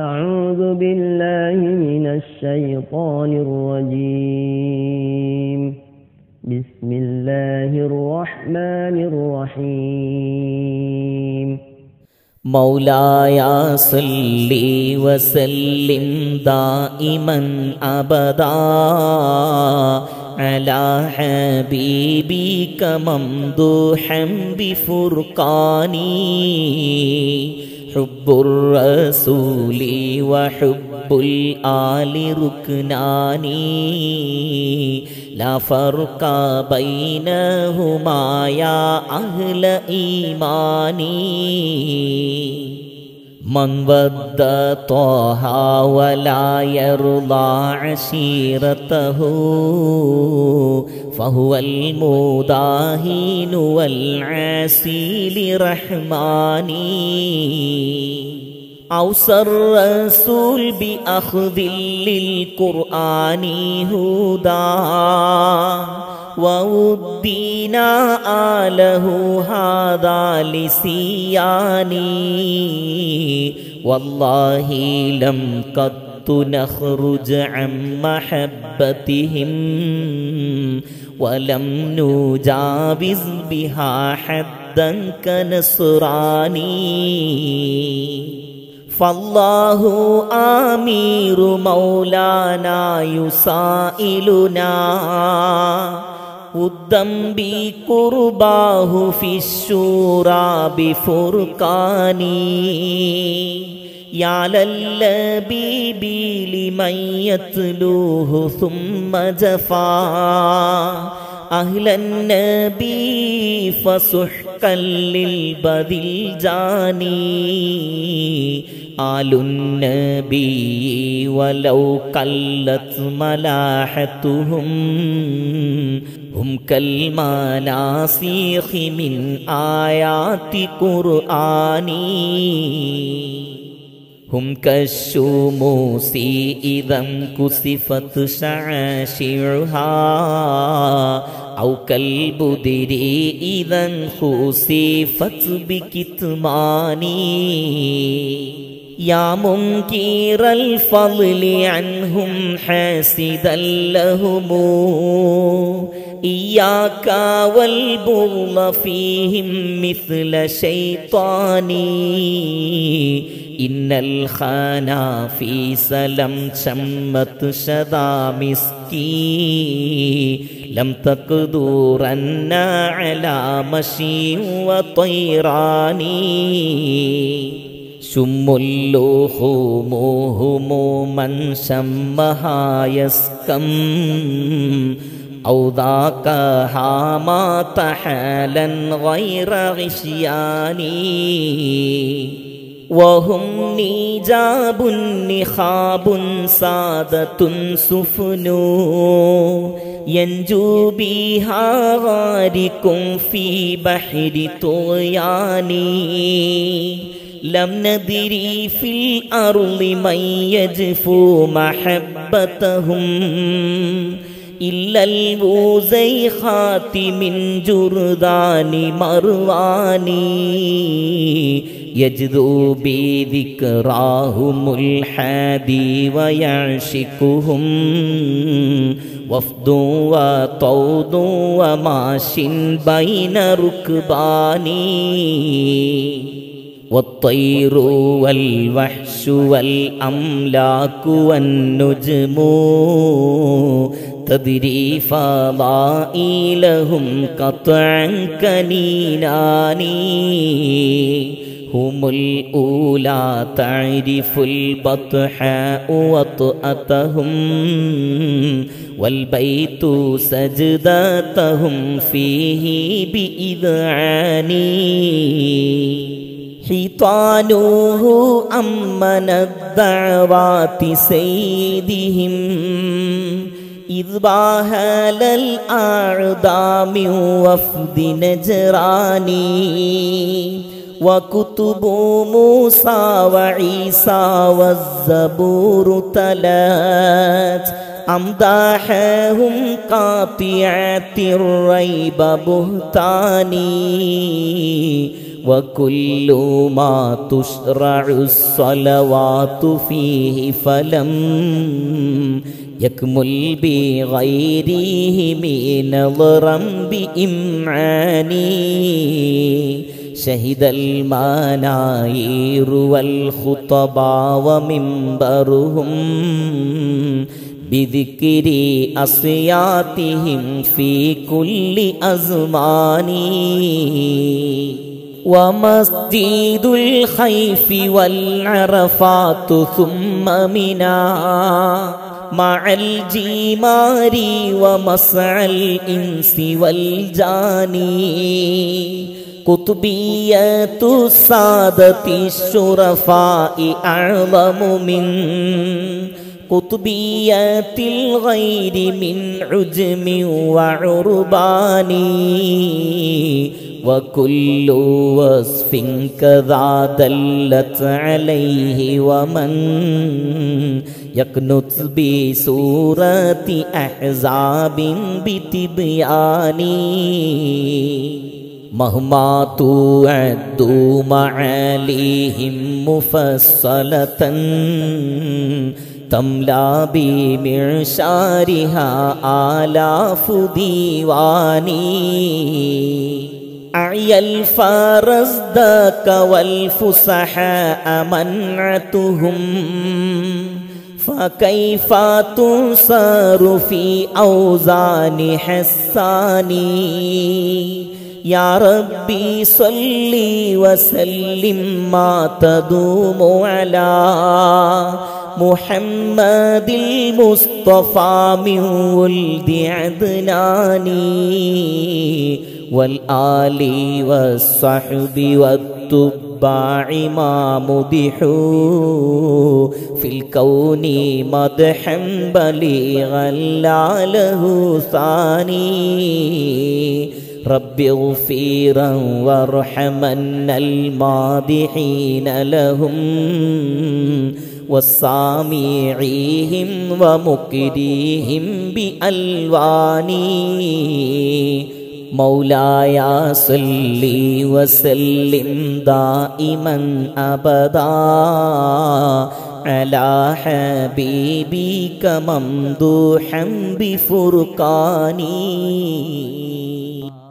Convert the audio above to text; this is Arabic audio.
أعوذ بالله من الشيطان الرجيم. بسم الله الرحمن الرحيم. مولاي صل وسلم دائما أبدا على حبيبك ممدوحا بفرقاني حب الرسول وحب الآل ركناني. لا فرق بينهما يا أهل إيماني. من ود طه ولا يرضى عشيرته فهو المداهن والعاسي لرحماني أوصى الرسول بأخذ للقرآن هدى وودينا آله هذا لسياني والله لم قط نخرج عن محبتهم ولم نجاوز بها حدا كنصراني فالله آمير مولانا يسائلنا. ودا بقرباه في الشورى بفرقاني. يا للبيب لمن يتلوه ثم جفا. أهل النبي فسحقا للبذي الجاني. آل النبي ولو قلت ملاحتهم هم كالمناسيخ من آيات قرآني هم كالشموس إذا انكسفت شعاشعها أو كالبدر إذا انخسفت بكتماني يا منكر الفضل عنهم حاسدا لهم. إياك والبغض فيهم مثل شيطاني. إن الخنافيس لم شمت شذا مسكي. لم تقدرن على مشي وطيراني. شم اللخوم هم من شمها يسكم أو ذاك هامات حالا غير غشياني وهم نجاب نخاب سادة سفن ينجو بها غارق في بحر طغياني لم ندري في الأرض من يجفو محبتهم إلا البوزيخات من جردان مرواني يجذو بذكراهم الحادي ويعشقهم. وفد وطود وماش بين ركباني. والطير والوحش والأملاك والنجم تدري فضائلهم قطعا كنيناني هم الأولى تعرف البطحاء وطأتهم والبيت سجدتهم فيه بإذعاني حيطانه أمن الدعوات سيدهم إذ باهل الأعداء من وفد نجراني وكتب موسى وعيسى والزبور تلات أمداحهم قاطعة الريب بهتاني وكل ما تشرع الصلوات فيه فلم يكمل بغيره نظرا بإمعاني شهد المناير والخطباء ومنبرهم بذكر أصياتهم في كل أزمان. ومسجد الخيف والعرفات ثم منا مع الجمار ومسعى الإنس والجاني قطبية السادة الشرفاء أعظم من قطبية الغير من عجم وعربان. وكل وصف كذا دلت عليه ومن يقنط بسورة أحزاب بتبيان. مهما تعد معاليهم مفصلة تملا بمعشارها آلاف ديواني أعيا الفارس ذاك والفصحاء منعتهم فكيف تنصر في أوزان حساني يا ربي صل وسلم ما تدوم على محمد المصطفى من ولد عدنان والآل والصحب والتباع ما مدحوا في الكون مدحا بليغا لا له ثاني. رب اغفرا وارحمن المادحين لهم. والسامعيهم ومكريهم بألواني. مولاي صل وسلم دائما أبدا على حبيبك ممدوحا بفرقاني.